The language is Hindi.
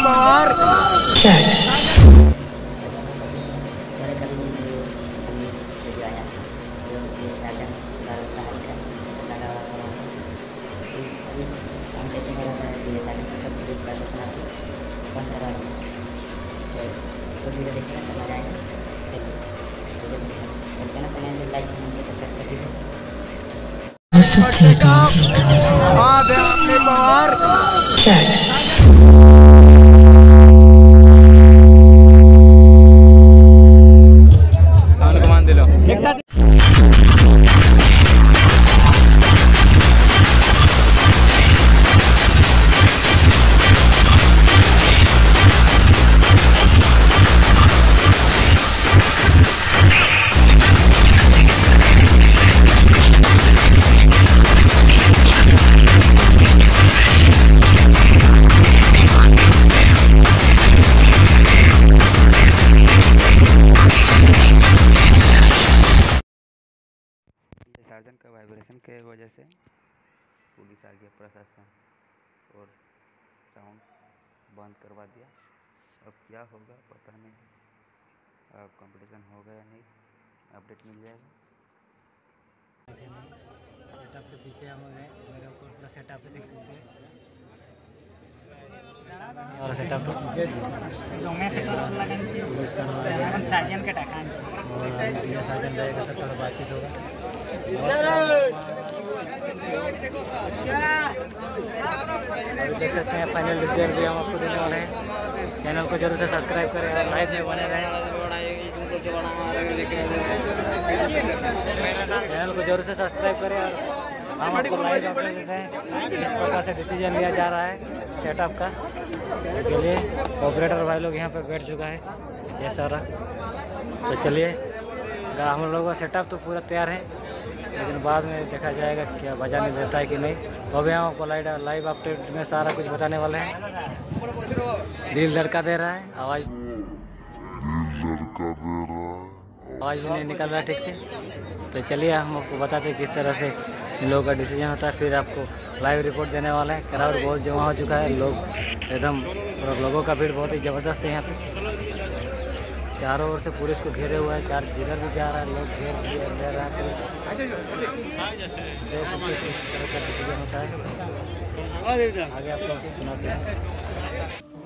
पवार Check. मैंने कभी नहीं वीडियो वीडियो आया जो ये साजन का कहानी का लगा हुआ था वहाँ पे। अभी अभी काम टेस्टिंग रहा था ये साजन का पुलिस प्रशासन आपको बंद करवा रहा है पवार। ये सर्जन का वाइब्रेशन के वजह से पुलिस आ गया, प्रशासन और साउंड बंद करवा दिया। अब क्या होगा, पता नहीं। अब कंपटीशन होगा या नहीं अपडेट मिल जाएगा। सेटअप के पीछे हम गए मेरे ऊपर पूरा सेटअप देख सकते हैं। और सेटअप तो के साजन देख सकते हैं फाइनल रिज़ल्ट भी हम आपको देने वाले हैं। चैनल को ज़रूर से सब्सक्राइब करें और लाइव में बने रहें। चैनल को ज़रूर से सब्सक्राइब करें और हम आपको लाइव अपडेट देते हैं। किस प्रकार से डिसीज़न लिया जा रहा है सेटअप का। चलिए ऑपरेटर भाई लोग यहाँ पे बैठ चुका है। ये सारा। तो चलिए हम लोगों का सेटअप तो पूरा तैयार है। लेकिन बाद में देखा जाएगा क्या बजाने देता है कि नहीं। अभी हम आपको लाइव लाइव अपडेट में सारा कुछ बताने वाले हैं। दिल धड़का दे रहा है। आवाज़ दे रहा है। आवाज़ भी नहीं निकल रहा है ठीक से। तो चलिए हम आपको बताते हैं किस तरह से इन लोगों का डिसीज़न होता है। फिर आपको लाइव रिपोर्ट देने वाला है। क्राउड बहुत जमा हो चुका है। लोग एकदम पूरा लोगों का भीड़ बहुत ही ज़बरदस्त है यहाँ पे। चारों ओर से पुलिस को घेरे हुआ है। चार जिधर भी जा रहा है। लोग घेर ले रहा है पुलिस। किस तरह का डिसीज़न होता है। आगे आपको सुनाते हैं।